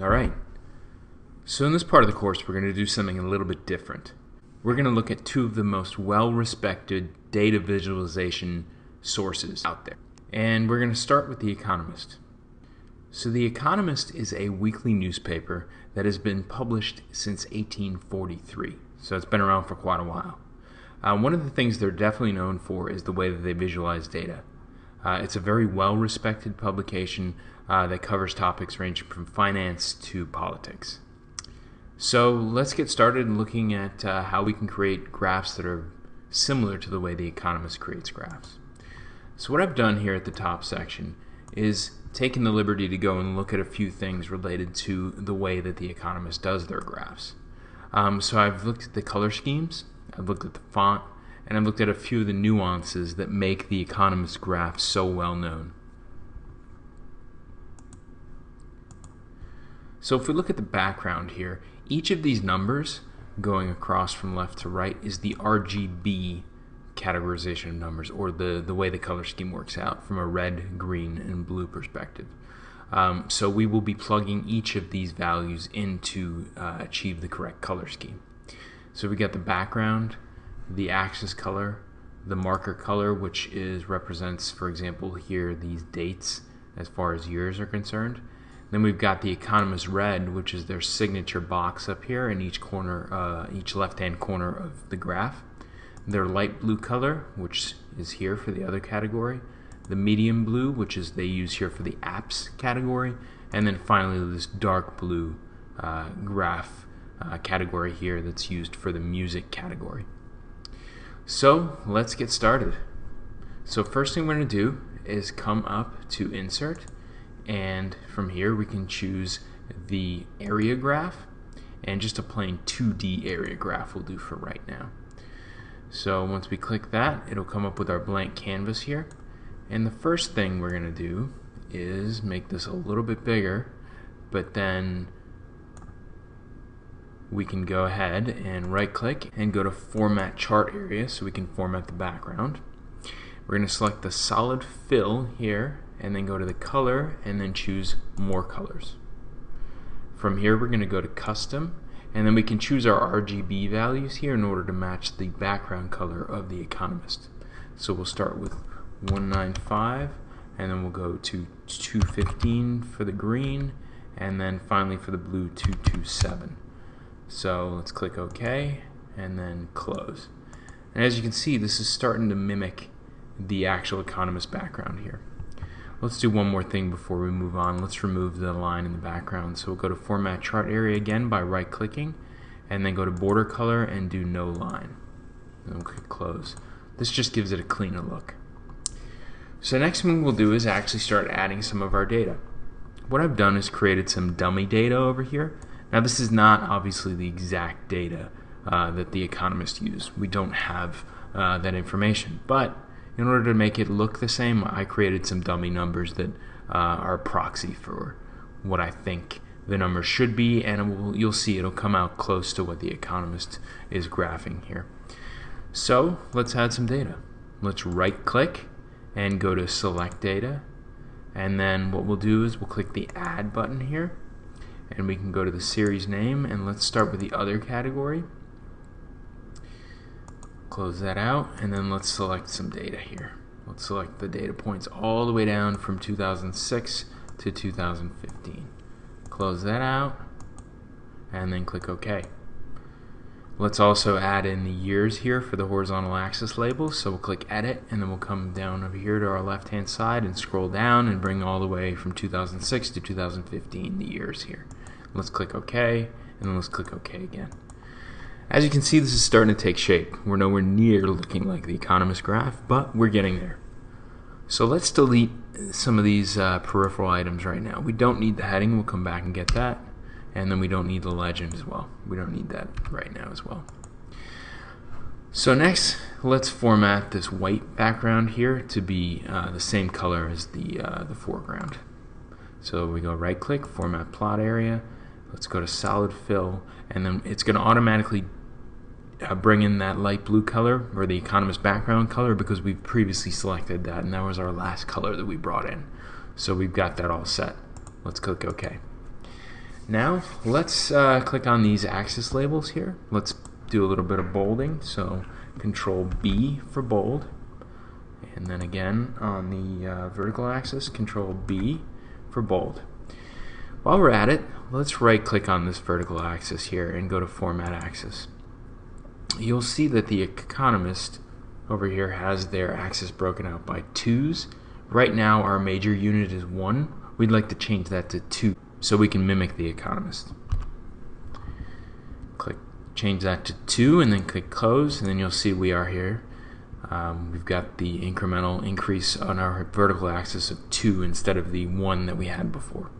All right. So in this part of the course, we're going to do something a little bit different. We're going to look at two of the most well-respected data visualization sources out there. And we're going to start with The Economist. So The Economist is a weekly newspaper that has been published since 1843. So it's been around for quite a while. Uh, one of the things they're definitely known for is the way that they visualize data. Uh, it's a very well respected publication uh, that covers topics ranging from finance to politics. So let's get started in looking at uh, how we can create graphs that are similar to the way The Economist creates graphs. So what I've done here at the top section is taken the liberty to go and look at a few things related to the way that The Economist does their graphs. Um, so I've looked at the color schemes, I've looked at the font, and I've looked at a few of the nuances that make the Economist graph so well known. So if we look at the background here, each of these numbers going across from left to right is the RGB categorization of numbers, or the, the way the color scheme works out from a red, green, and blue perspective. Um, so we will be plugging each of these values in to uh, achieve the correct color scheme. So we got the background, the axis color, the marker color, which is represents, for example, here these dates as far as years are concerned. Then we've got the Economist Red, which is their signature box up here in each corner, uh, each left-hand corner of the graph. Their light blue color, which is here for the other category. The medium blue, which is they use here for the apps category. And then finally this dark blue uh, graph uh, category here that's used for the music category. So let's get started. So first thing we're going to do is come up to insert and from here we can choose the area graph and just a plain 2D area graph will do for right now. So once we click that it'll come up with our blank canvas here and the first thing we're going to do is make this a little bit bigger but then we can go ahead and right click and go to format chart area so we can format the background. We're going to select the solid fill here and then go to the color and then choose more colors. From here we're going to go to custom and then we can choose our RGB values here in order to match the background color of the Economist. So we'll start with 195 and then we'll go to 215 for the green and then finally for the blue 227. So let's click OK and then close. And as you can see, this is starting to mimic the actual Economist background here. Let's do one more thing before we move on. Let's remove the line in the background. So we'll go to Format Chart Area again by right-clicking, and then go to Border Color and do No Line. And we'll click Close. This just gives it a cleaner look. So next thing we'll do is actually start adding some of our data. What I've done is created some dummy data over here now, this is not obviously the exact data uh, that the economists use. We don't have uh, that information. But in order to make it look the same, I created some dummy numbers that uh, are a proxy for what I think the numbers should be, and will, you'll see it'll come out close to what the economist is graphing here. So let's add some data. Let's right click and go to select data and then what we'll do is we'll click the add button here and we can go to the series name and let's start with the other category close that out and then let's select some data here. Let's select the data points all the way down from 2006 to 2015 close that out and then click OK. Let's also add in the years here for the horizontal axis labels so we'll click edit and then we'll come down over here to our left hand side and scroll down and bring all the way from 2006 to 2015 the years here. Let's click OK, and then let's click OK again. As you can see, this is starting to take shape. We're nowhere near looking like the Economist graph, but we're getting there. So let's delete some of these uh, peripheral items right now. We don't need the heading, we'll come back and get that. And then we don't need the legend as well. We don't need that right now as well. So next, let's format this white background here to be uh, the same color as the, uh, the foreground. So we go right click, format plot area, Let's go to solid fill, and then it's going to automatically uh, bring in that light blue color or the economist background color because we've previously selected that, and that was our last color that we brought in. So we've got that all set. Let's click OK. Now let's uh, click on these axis labels here. Let's do a little bit of bolding. So Control B for bold. And then again on the uh, vertical axis, Control B for bold. While we're at it, let's right click on this vertical axis here and go to Format Axis. You'll see that the Economist over here has their axis broken out by twos. Right now our major unit is one. We'd like to change that to two so we can mimic the Economist. Click change that to 2 and then click close and then you'll see we are here. Um, we've got the incremental increase on our vertical axis of 2 instead of the 1 that we had before.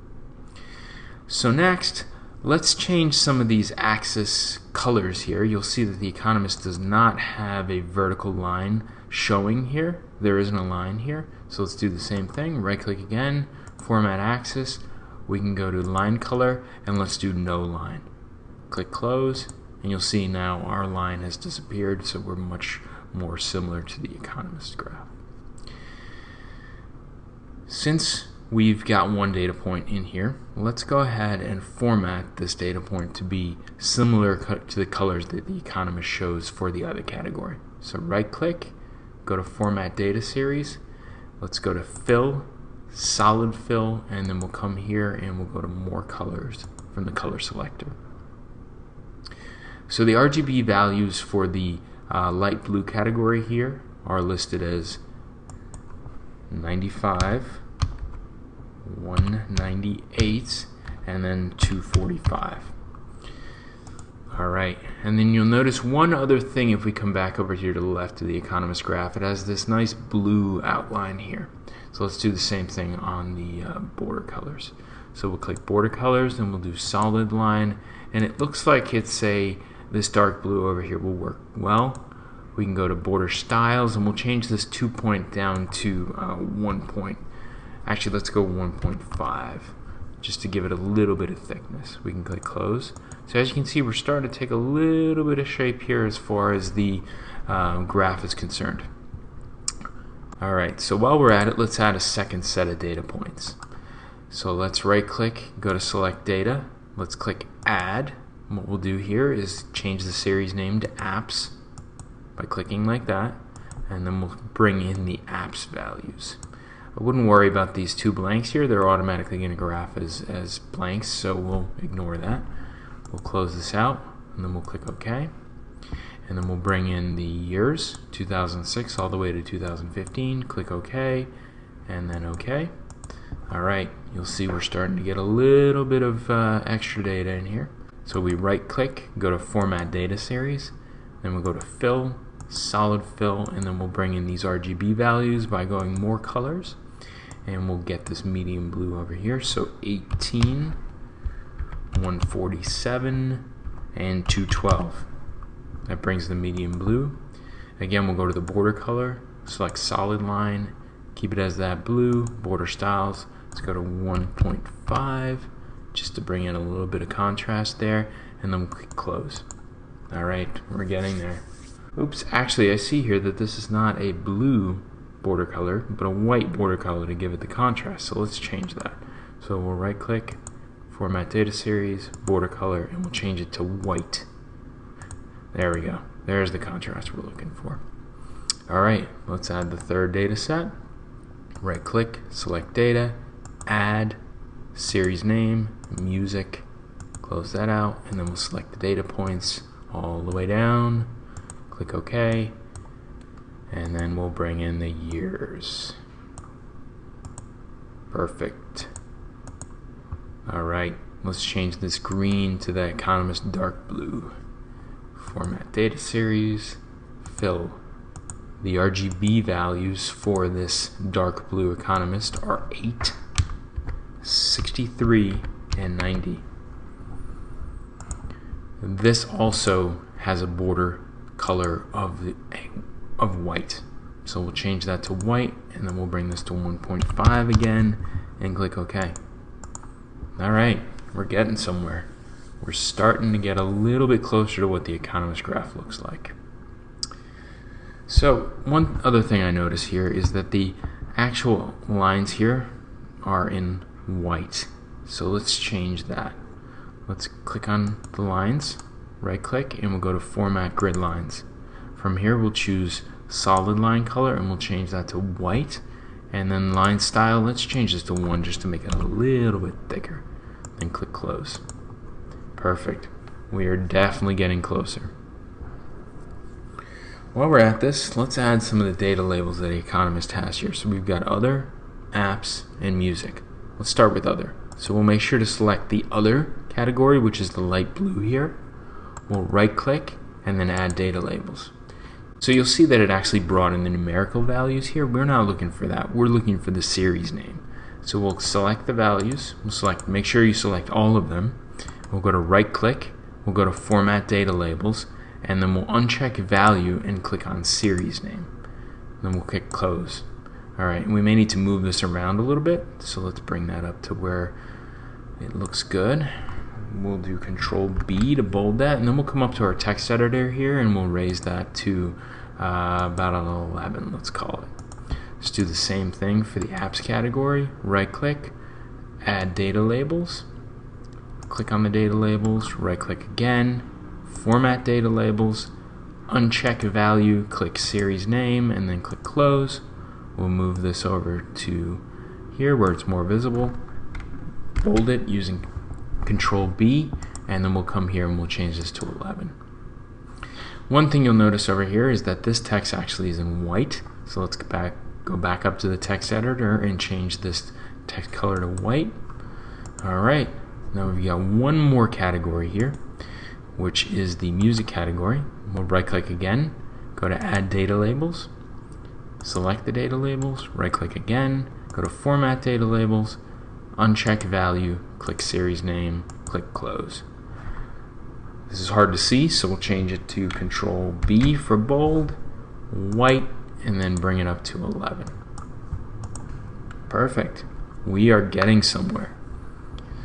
So next, let's change some of these axis colors here. You'll see that the Economist does not have a vertical line showing here. There isn't a line here. So let's do the same thing. Right click again, format axis, we can go to line color and let's do no line. Click close and you'll see now our line has disappeared so we're much more similar to the economist graph. Since we've got one data point in here, let's go ahead and format this data point to be similar to the colors that the economist shows for the other category. So right click, go to format data series, let's go to fill solid fill and then we'll come here and we'll go to more colors from the color selector. So the RGB values for the uh, light blue category here are listed as 95, 198, and then 245. Alright, and then you'll notice one other thing if we come back over here to the left of the Economist graph. It has this nice blue outline here. So let's do the same thing on the uh, border colors. So we'll click border colors and we'll do solid line and it looks like it's a this dark blue over here will work well. We can go to border styles and we'll change this two point down to uh, one point. Actually let's go 1.5 just to give it a little bit of thickness. We can click close. So as you can see we're starting to take a little bit of shape here as far as the um, graph is concerned. Alright, so while we're at it, let's add a second set of data points. So let's right click, go to select data, let's click add. What we'll do here is change the series name to apps by clicking like that, and then we'll bring in the apps values. I wouldn't worry about these two blanks here, they're automatically going to graph as, as blanks, so we'll ignore that. We'll close this out, and then we'll click OK. And then we'll bring in the years 2006 all the way to 2015 click OK and then OK. Alright you'll see we're starting to get a little bit of uh, extra data in here. So we right click go to format data series then we'll go to fill solid fill and then we'll bring in these RGB values by going more colors and we'll get this medium blue over here so 18 147 and 212 that brings the medium blue. Again, we'll go to the border color, select solid line, keep it as that blue, border styles. Let's go to 1.5 just to bring in a little bit of contrast there, and then we'll click close. All right, we're getting there. Oops, actually I see here that this is not a blue border color, but a white border color to give it the contrast, so let's change that. So we'll right click, format data series, border color, and we'll change it to white. There we go. There's the contrast we're looking for. All right, let's add the third data set. Right click, select data, add, series name, music, close that out, and then we'll select the data points all the way down, click OK, and then we'll bring in the years. Perfect. All right, let's change this green to the Economist dark blue format data series, fill. The RGB values for this dark blue economist are 8, 63, and 90. This also has a border color of the of white. So we'll change that to white and then we'll bring this to 1.5 again and click OK. Alright, we're getting somewhere we're starting to get a little bit closer to what the economist graph looks like. So one other thing I notice here is that the actual lines here are in white. So let's change that. let's click on the lines, right click, and we'll go to Format Grid Lines. From here, we'll choose Solid Line Color, and we'll change that to white. And then Line Style, let's change this to 1 just to make it a little bit thicker. Then click Close. Perfect. We are definitely getting closer. While we're at this, let's add some of the data labels that the Economist has here. So we've got Other, Apps, and Music. Let's start with Other. So we'll make sure to select the Other category, which is the light blue here. We'll right click and then add data labels. So you'll see that it actually brought in the numerical values here. We're not looking for that. We're looking for the series name. So we'll select the values. We'll select, make sure you select all of them. We'll go to right click. We'll go to format data labels and then we'll uncheck value and click on series name. Then we'll click close. Alright, we may need to move this around a little bit, so let's bring that up to where it looks good. We'll do control B to bold that, and then we'll come up to our text editor here and we'll raise that to uh, about an 11, let's call it. Let's do the same thing for the apps category. Right click, add data labels. Click on the data labels, right click again, format data labels, uncheck value, click series name, and then click close. We'll move this over to here where it's more visible. Bold it using control B, and then we'll come here and we'll change this to 11. One thing you'll notice over here is that this text actually is in white. So let's go back, go back up to the text editor and change this text color to white. All right, now we've got one more category here, which is the music category. We'll right click again, go to add data labels, select the data labels, right click again, go to format data labels, uncheck value, click series name, click close. This is hard to see, so we'll change it to Control B for bold, white, and then bring it up to 11. Perfect. We are getting somewhere.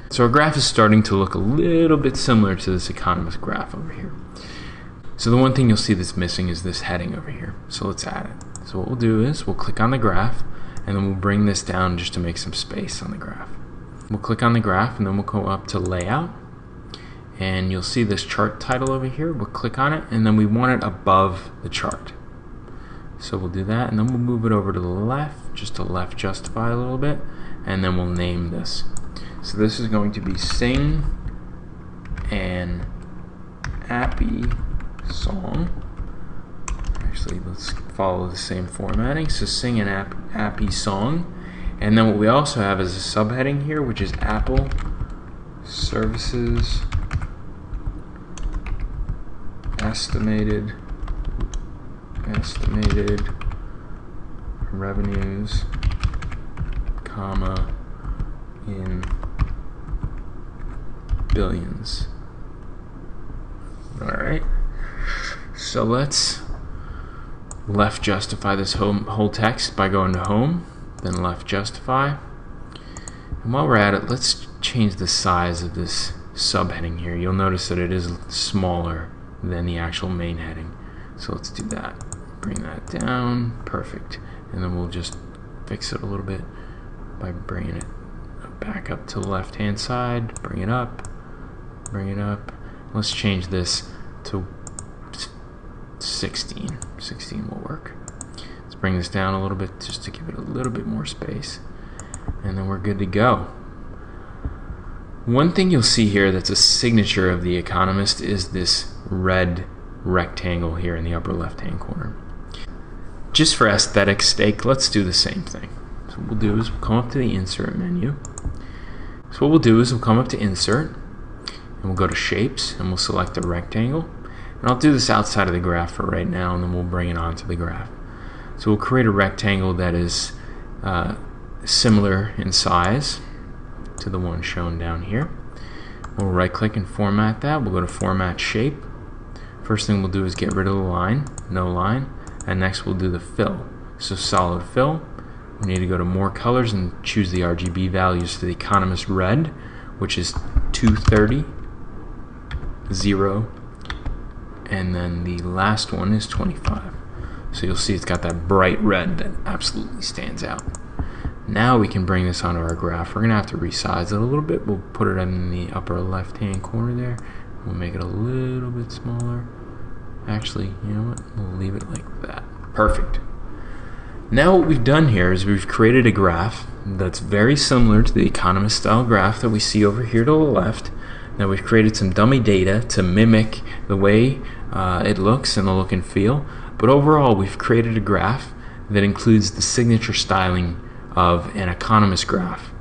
So our graph is starting to look a little bit similar to this economist graph over here. So the one thing you'll see that's missing is this heading over here. So let's add it. So what we'll do is we'll click on the graph and then we'll bring this down just to make some space on the graph. We'll click on the graph and then we'll go up to layout and you'll see this chart title over here. We'll click on it and then we want it above the chart. So we'll do that and then we'll move it over to the left, just to left justify a little bit, and then we'll name this. So this is going to be sing an appy song. Actually, let's follow the same formatting. So sing an app, appy song. And then what we also have is a subheading here, which is Apple Services estimated estimated revenues comma in billions. Alright. So let's left justify this whole, whole text by going to home, then left justify. And while we're at it, let's change the size of this subheading here. You'll notice that it is smaller than the actual main heading. So let's do that. Bring that down. Perfect. And then we'll just fix it a little bit by bringing it back up to the left hand side. Bring it up bring it up. Let's change this to 16. 16 will work. Bring this down a little bit just to give it a little bit more space. And then we're good to go. One thing you'll see here that's a signature of The Economist is this red rectangle here in the upper left hand corner. Just for aesthetic sake, let's do the same thing. So what we'll do is we'll come up to the insert menu. So what we'll do is we'll come up to insert and we'll go to shapes and we'll select a rectangle and I'll do this outside of the graph for right now and then we'll bring it onto the graph so we'll create a rectangle that is uh, similar in size to the one shown down here. We'll right click and format that. We'll go to format shape. First thing we'll do is get rid of the line no line and next we'll do the fill. So solid fill. We need to go to more colors and choose the RGB values for the economist red which is 230 0 and then the last one is 25 so you'll see it's got that bright red that absolutely stands out Now we can bring this onto our graph. We're going to have to resize it a little bit. We'll put it in the upper left hand corner there. We'll make it a little bit smaller. Actually, you know what? We'll leave it like that. Perfect. Now what we've done here is we've created a graph that's very similar to the economist style graph that we see over here to the left. Now we've created some dummy data to mimic the way uh, it looks and the look and feel. But overall, we've created a graph that includes the signature styling of an economist graph.